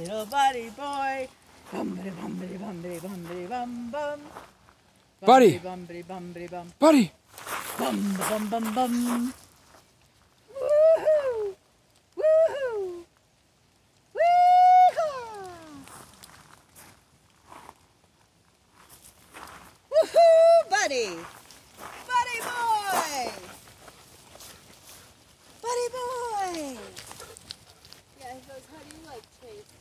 little buddy boy. Bum bitty bum bitty bum bum. Buddy. Bum bitty bum bitty bum. Buddy. Bum bum bum bum. Woohoo! Woohoo! Woohoo, buddy! Buddy boy! Buddy boy! Yeah, he goes, how do you like chase?